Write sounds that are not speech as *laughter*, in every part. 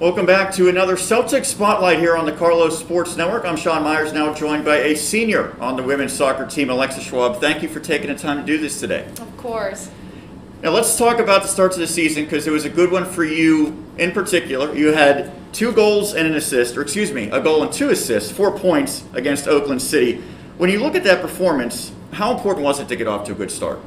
Welcome back to another Celtics Spotlight here on the Carlow Sports Network. I'm Sean Meyers, now joined by a senior on the women's soccer team, Alexa Schwab. Thank you for taking the time to do this today. Of course. Now let's talk about the starts of the season because it was a good one for you in particular. You had two goals and an assist, or excuse me, a goal and two assists, four points against Oakland City. When you look at that performance, how important was it to get off to a good start?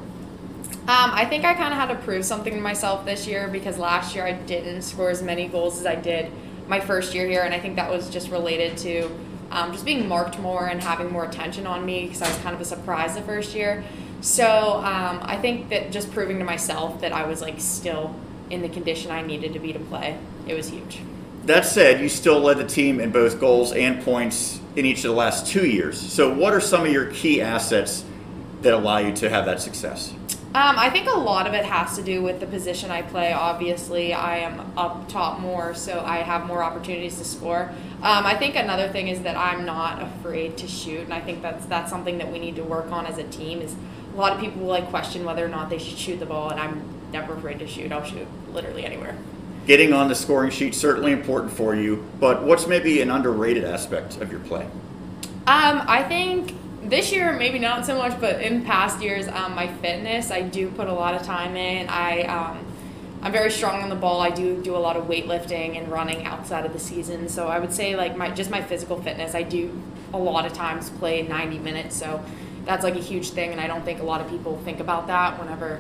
Um, I think I kind of had to prove something to myself this year because last year I didn't score as many goals as I did my first year here, and I think that was just related to um, just being marked more and having more attention on me because I was kind of a surprise the first year. So um, I think that just proving to myself that I was like still in the condition I needed to be to play, it was huge. That said, you still led the team in both goals and points in each of the last two years. So, what are some of your key assets that allow you to have that success? Um, I think a lot of it has to do with the position I play. Obviously, I am up top more, so I have more opportunities to score. Um, I think another thing is that I'm not afraid to shoot, and I think that's that's something that we need to work on as a team. Is a lot of people will, like question whether or not they should shoot the ball, and I'm never afraid to shoot. I'll shoot literally anywhere. Getting on the scoring sheet certainly important for you, but what's maybe an underrated aspect of your play? Um, I think this year maybe not so much, but in past years, um, my fitness I do put a lot of time in. I um, I'm very strong on the ball. I do do a lot of weightlifting and running outside of the season. So I would say like my just my physical fitness. I do a lot of times play 90 minutes. So that's like a huge thing, and I don't think a lot of people think about that whenever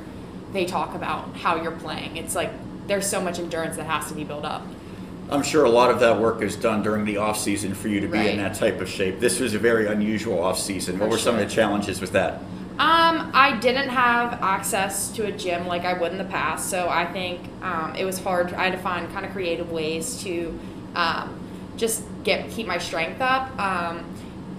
they talk about how you're playing. It's like there's so much endurance that has to be built up. I'm sure a lot of that work is done during the off season for you to be Right. in that type of shape. This was a very unusual off season. What For were some of the challenges with that? Um, I didn't have access to a gym like I would in the past, so I think um, it was hard. I had to find kind of creative ways to um, just get keep my strength up. Um,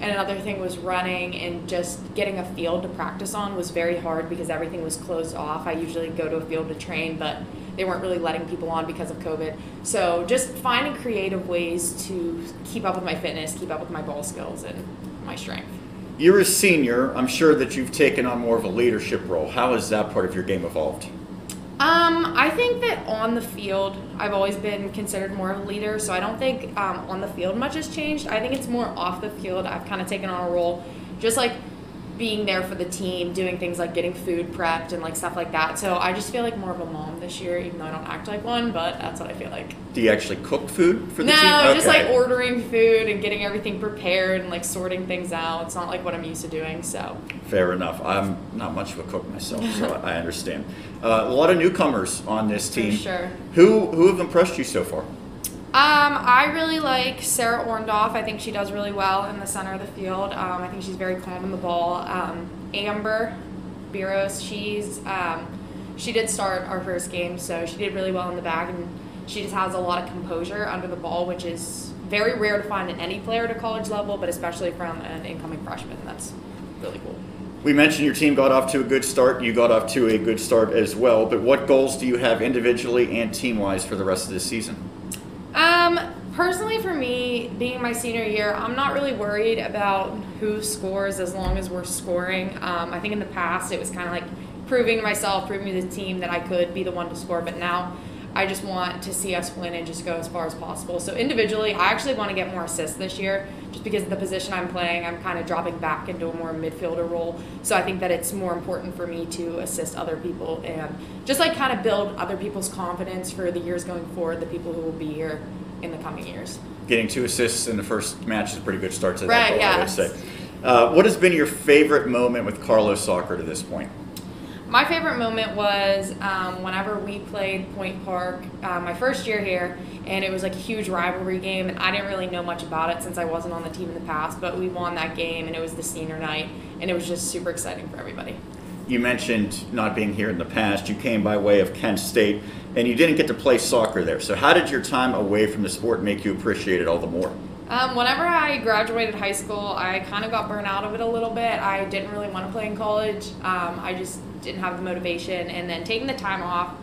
and another thing was running and just getting a field to practice on was very hard because everything was closed off. I usually go to a field to train, but they weren't really letting people on because of COVID. So just finding creative ways to keep up with my fitness, keep up with my ball skills and my strength. You're a senior. I'm sure that you've taken on more of a leadership role. How has that part of your game evolved? Um, I think that on the field, I've always been considered more of a leader, so I don't think um, on the field much has changed. I think it's more off the field. I've kind of taken on a role, just like being there for the team, doing things like getting food prepped and like stuff like that. So I just feel like more of a mom this year, even though I don't act like one, but that's what I feel like. Do you actually cook food for the team? no, team? just like ordering food and getting everything prepared and like sorting things out. It's not like what I'm used to doing, so. Fair enough. I'm not much of a cook myself, so I understand. Uh, a lot of newcomers on this For team. sure. Who who have impressed you so far? Um, I really like Sarah Orndorff. I think she does really well in the center of the field. Um, I think she's very calm in the ball. Um, Amber Biros, she's um, she did start our first game, so she did really well in the back, and she just has a lot of composure under the ball, which is very rare to find in any player at a college level, but especially from an incoming freshman. That's really cool. We mentioned your team got off to a good start. You got off to a good start as well. But what goals do you have individually and team wise for the rest of this season? Personally, for me, being my senior year, I'm not really worried about who scores as long as we're scoring. Um, I think in the past it was kind of like proving to myself, proving to the team that I could be the one to score. But now I just want to see us win and just go as far as possible. So individually, I actually want to get more assists this year, just because of the position I'm playing. I'm kind of dropping back into a more midfielder role. So I think that it's more important for me to assist other people and just like kind of build other people's confidence for the years going forward, the people who will be here in the coming years. Getting two assists in the first match is a pretty good start to that Right, goal, I would say. Uh, what has been your favorite moment with Carlow Soccer to this point? My favorite moment was um, whenever we played Point Park uh, my first year here, and it was like a huge rivalry game, and I didn't really know much about it since I wasn't on the team in the past, but we won that game, and it was the senior night, and it was just super exciting for everybody. You mentioned not being here in the past. You came by way of Kent State, and you didn't get to play soccer there. So, how did your time away from the sport make you appreciate it all the more? Um, whenever I graduated high school, I kind of got burnt out of it a little bit. I didn't really want to play in college. Um, I just didn't have the motivation. And then taking the time off,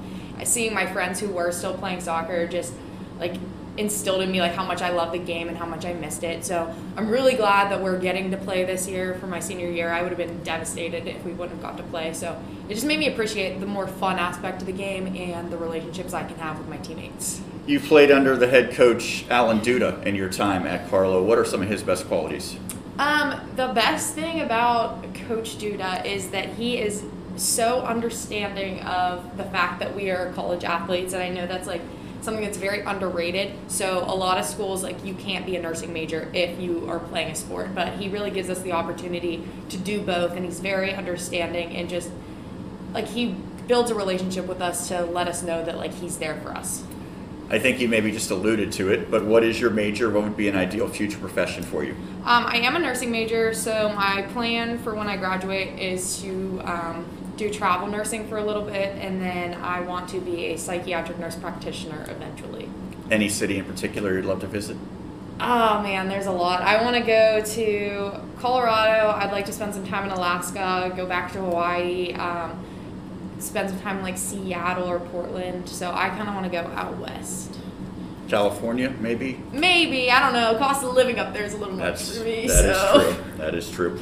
seeing my friends who were still playing soccer just like instilled in me like how much I love the game and how much I missed it. So I'm really glad that we're getting to play this year for my senior year. I would have been devastated if we wouldn't have got to play. So it just made me appreciate the more fun aspect of the game and the relationships I can have with my teammates. You've played under the head coach Alan Duda in your time at Carlow. What are some of his best qualities? Um, the best thing about Coach Duda is that he is so understanding of the fact that we are college athletes, and I know that's like something that's very underrated. So a lot of schools like you can't be a nursing major if you are playing a sport, but he really gives us the opportunity to do both, and he's very understanding and just like he builds a relationship with us to let us know that like he's there for us. I think you maybe just alluded to it, but what is your major? What would be an ideal future profession for you? Um, I am a nursing major, so my plan for when I graduate is to um, do travel nursing for a little bit, and then I want to be a psychiatric nurse practitioner eventually. Any city in particular you'd love to visit? Oh man, there's a lot. I want to go to Colorado. I'd like to spend some time in Alaska, go back to Hawaii, um, spend some time in like Seattle or Portland. So I kind of want to go out west. California, maybe? Maybe I don't know. Cost of living up there is a little much for me. that is so. true. That is true.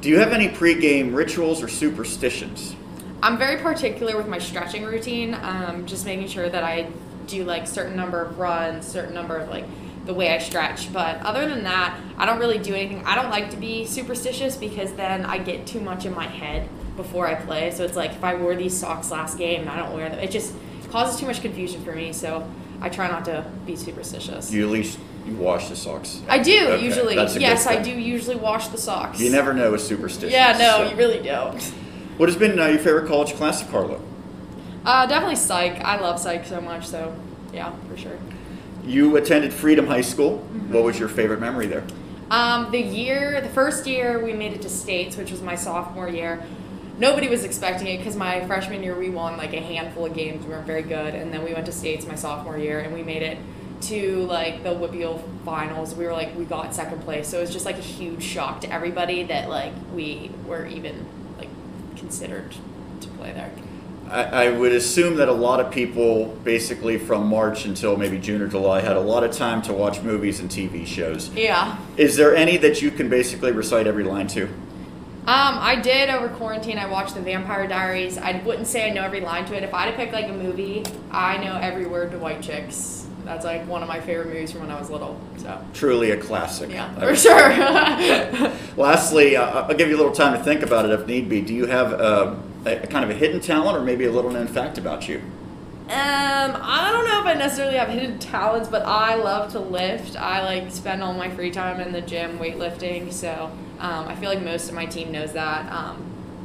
Do you have any pregame rituals or superstitions? I'm very particular with my stretching routine. Um, just making sure that I do like certain number of runs, certain number of like the way I stretch. But other than that, I don't really do anything. I don't like to be superstitious because then I get too much in my head before I play. So it's like if I wore these socks last game and I don't wear them, it just causes too much confusion for me. So I try not to be superstitious. You at least you wash the socks. I do Okay, usually. that's a good Yes, I do usually wash the socks. You never know with superstitions. Yeah, no, so. you really don't. What has been uh, your favorite college class at Carlow? Uh, definitely psych. I love psych so much. So yeah, for sure. You attended Freedom High School. Mm-hmm. What was your favorite memory there? Um, the year, the first year we made it to states, which was my sophomore year. Nobody was expecting it because my freshman year we won like a handful of games. We weren't very good, and then we went to states my sophomore year, and we made it to like the WPIAL finals. We were like we got second place, so it was just like a huge shock to everybody that like we were even like considered to play there. I, I would assume that a lot of people, basically from March until maybe June or July, had a lot of time to watch movies and TV shows. Yeah. Is there any that you can basically recite every line to? Um, I did over quarantine. I watched The Vampire Diaries. I wouldn't say I know every line to it. If I had to pick like a movie, I know every word to White Chicks. That's like one of my favorite movies from when I was little. So Truly a classic. yeah, I for sure. *laughs* Lastly, uh, I'll give you a little time to think about it if need be. Do you have uh, a, a kind of a hidden talent or maybe a little known fact about you? Um, I don't know if I necessarily have hidden talents, but I love to lift. I like spend all my free time in the gym weightlifting. So um, I feel like most of my team knows that. Um,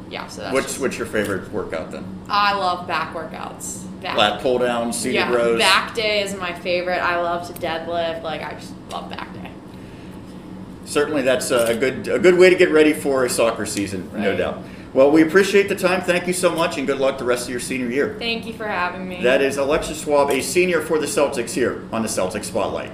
yeah, so that's What's, just- what's your favorite workout then? I love back workouts. Back. Lat pull down, seated yeah, rows? back day is my favorite. I love to deadlift. Like I just love back day. Certainly, that's a good a good way to get ready for a soccer season, no doubt. Well, we appreciate the time. Thank you so much, and good luck the rest of your senior year. Thank you for having me. That is Alexa Schwab, a senior for the Celtics here on the Celtics Spotlight.